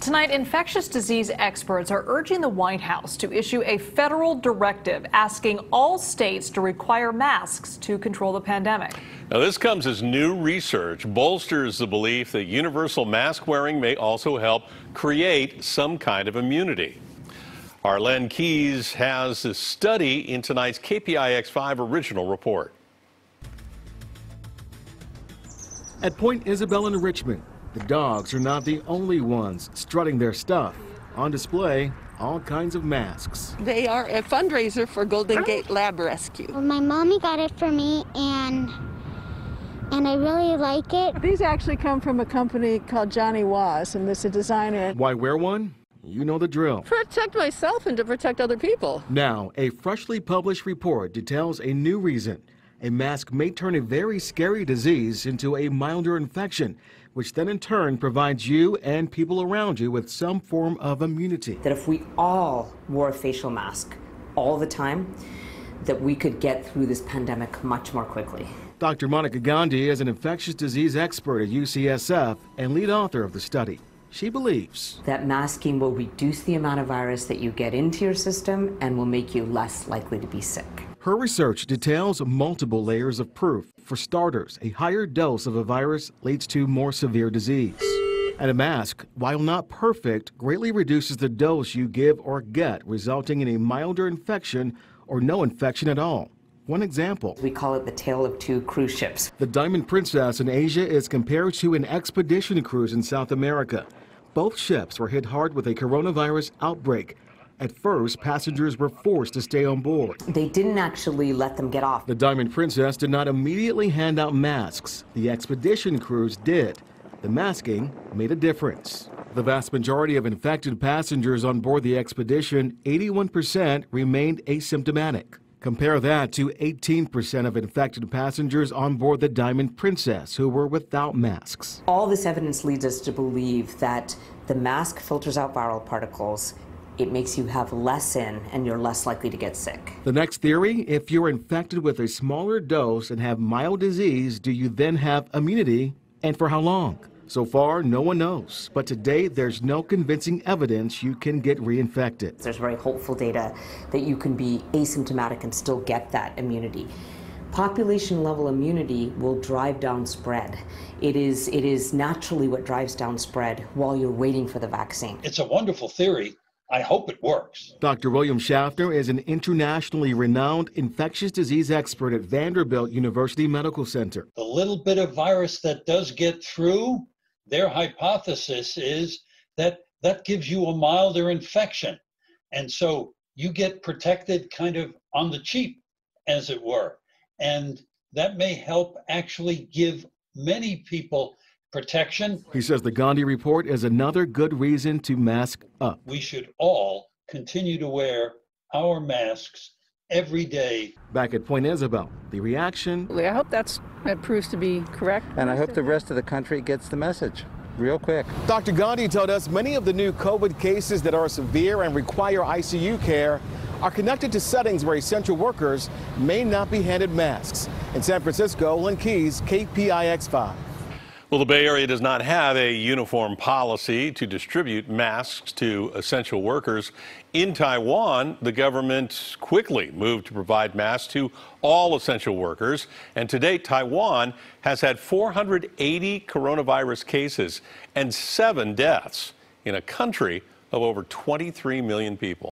Tonight, infectious disease experts are urging the White House to issue a federal directive asking all states to require masks to control the pandemic. Now, this comes as new research bolsters the belief that universal mask wearing may also help create some kind of immunity. Our Len Kiese has a study in tonight's KPIX5 original report. At Point Isabel in Richmond, the dogs are not the only ones strutting their stuff. On display, all kinds of masks. They are a fundraiser for Golden Gate Lab Rescue. Well, my mommy got it for me, and and I really like it. These actually come from a company called Johnny Was, and this is a designer. Why wear one? You know the drill. Protect myself and to protect other people. Now, a freshly published report details a new reason a mask may turn a very scary disease into a milder infection, which then in turn provides you and people around you with some form of immunity. That if we all wore a facial mask all the time, that we could get through this pandemic much more quickly. Dr. Monica Gandhi is an infectious disease expert at UCSF and lead author of the study. She believes that masking will reduce the amount of virus that you get into your system and will make you less likely to be sick. Her research details multiple layers of proof. For starters, a higher dose of a virus leads to more severe disease. And a mask, while not perfect, greatly reduces the dose you give or get, resulting in a milder infection or no infection at all. One example. We call it the tale of two cruise ships. The Diamond Princess in Asia is compared to an expedition cruise in South America. Both ships were hit hard with a coronavirus outbreak. At first, passengers were forced to stay on board. They didn't actually let them get off. The Diamond Princess did not immediately hand out masks. The expedition cruise did. The masking made a difference. The vast majority of infected passengers on board the expedition, 81%, remained asymptomatic. Compare that to 18% of infected passengers on board the Diamond Princess who were without masks. All this evidence leads us to believe that the mask filters out viral particles it makes you have less in and you're less likely to get sick. The next theory if you're infected with a smaller dose and have mild disease, do you then have immunity and for how long? So far, no one knows. But today, there's no convincing evidence you can get reinfected. There's very hopeful data that you can be asymptomatic and still get that immunity. Population level immunity will drive down spread. It is, it is naturally what drives down spread while you're waiting for the vaccine. It's a wonderful theory. I hope it works. Dr. William Schaffner is an internationally renowned infectious disease expert at Vanderbilt University Medical Center. The little bit of virus that does get through, their hypothesis is that that gives you a milder infection. And so you get protected kind of on the cheap, as it were. And that may help actually give many people protection. He says the Gandhi report is another good reason to mask up. We should all continue to wear our masks every day. Back at Point Isabel, the reaction. I hope that's that proves to be correct. And I hope the rest of the country gets the message real quick. Dr. Gandhi told us many of the new COVID cases that are severe and require ICU care are connected to settings where essential workers may not be handed masks. In San Francisco, Len Kiese, KPIX 5. Well, the Bay Area does not have a uniform policy to distribute masks to essential workers. In Taiwan, the government quickly moved to provide masks to all essential workers. And to date, Taiwan has had 480 coronavirus cases and seven deaths in a country of over 23 million people.